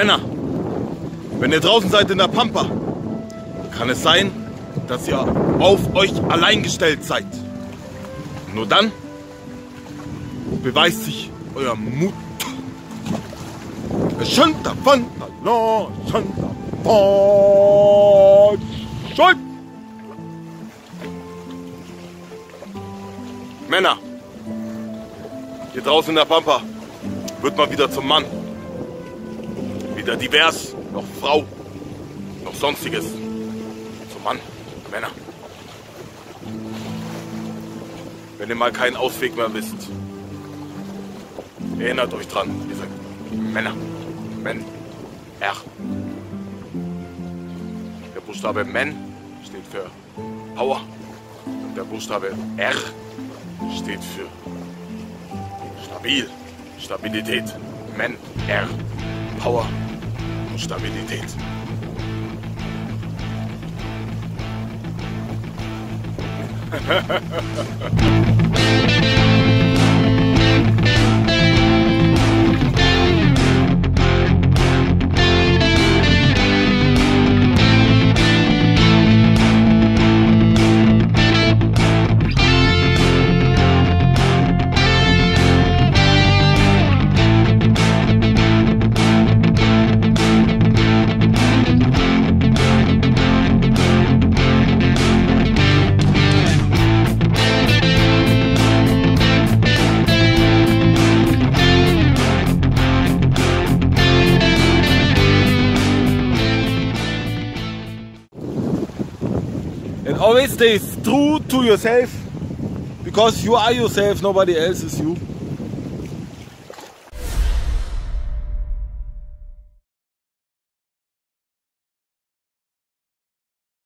Männer, wenn ihr draußen seid in der Pampa, kann es sein, dass ihr auf euch allein gestellt seid. Nur dann beweist sich euer Mut. Schunter von Schunter von Schuld. Männer, hier draußen in der Pampa wird mal wieder zum Mann. Weder divers, noch Frau, noch sonstiges. Zum Mann, Männer. Wenn ihr mal keinen Ausweg mehr wisst, erinnert euch dran, seid Männer. Men. R. Der Buchstabe Men steht für Power. Und der Buchstabe R steht für stabil, Stabilität. Men, R, Power Stabilität. And always stay true to yourself because you are yourself, nobody else is you.